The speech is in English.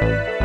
Música